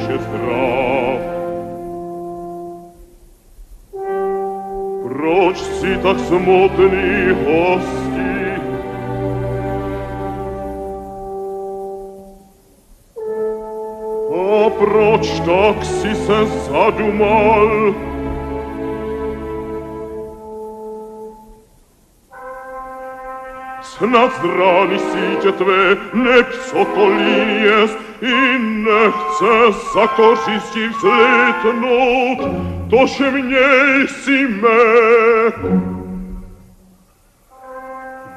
się strach. Proč si tak smutný hosti? A Snad zdrani siđe tve, nek sokolin jest i ne chce zakorzyści wzletnut, to się mniej sime.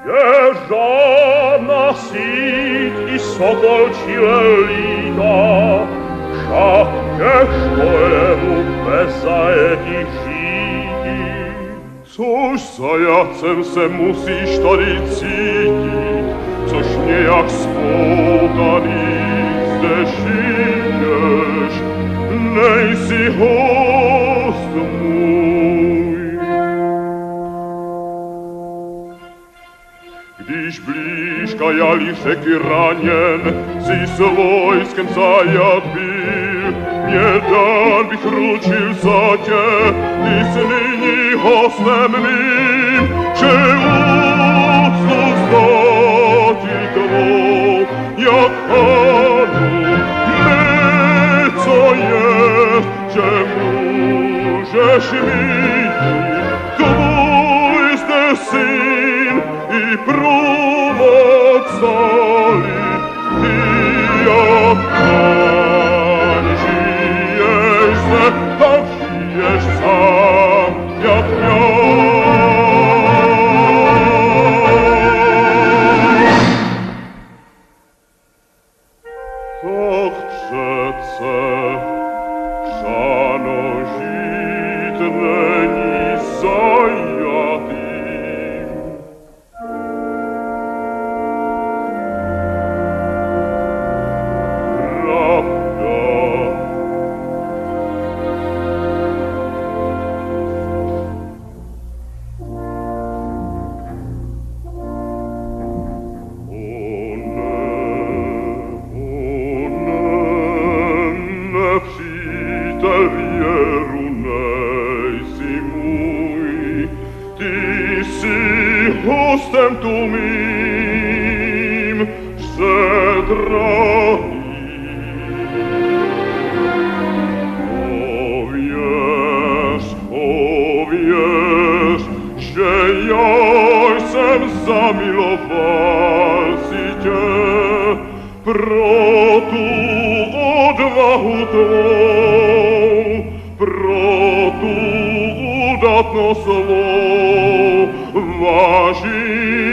Jeżana sit i sokol ciwe liga, wszak nie szkolemu bez zaetisz Což zajacem se musíš tady cítit, což nějak spoutaný zde žiješ, nejsi host můj. Když blížka jali řeky raněn, si s vojskem zajat byl, jedan bih ručil za tje, ti se ni njih osnemnim, će ucno znati glo, jak hanu, neco je, će. Сердце, жано житне не hostem tu mým, předrahý. Pověř, pověř, že já jsem zamiloval si tě pro tu odvahu tvou, pro tu udatnost svou. Vážím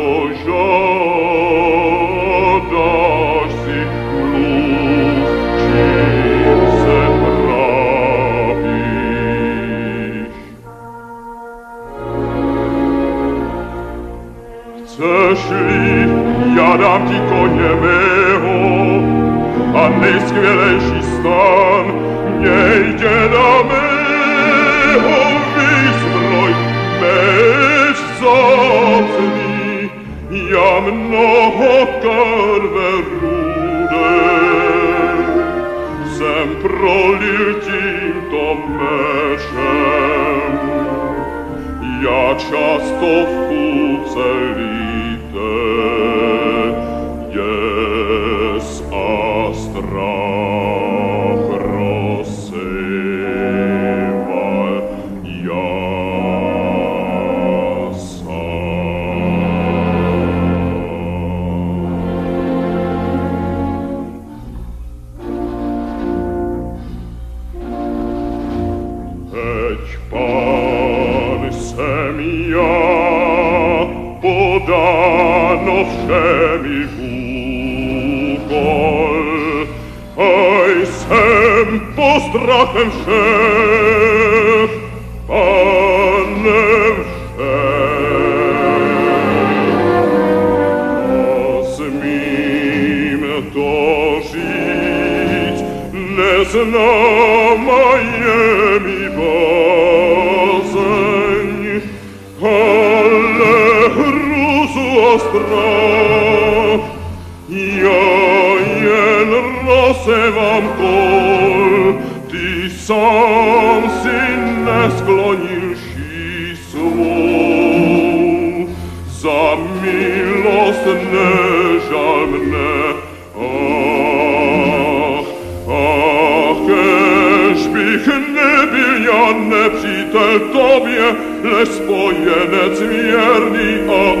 Chceš-li, já dám ti koně mého. A nejskvělejší stan, měj děda mého. Výzbroj, meč zácný, já mnoho krve rudé jsem prolil tímto mečem. я часто в. scemi gugol Ei sempo strachem schef Panem schef As mim to žit Ne zna maje nostro io iel rosevam col ti sam sin nesklonil shi svoj za milost ne. Žal mne ne bil ja nepřítel tobie les spojenec vierni a ah,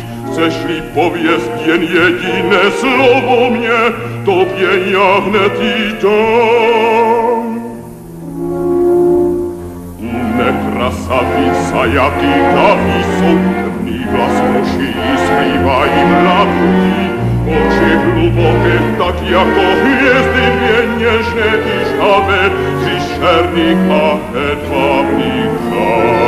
chceš-li pověst jen jediné slovo mě, tobě já hned jí dám. Ne krasavica, jaký davy jsou, mý vlas skrývají mladují, oči hluboké, tak jako hvězdy mě něžné, když na ve a hedvábných dám.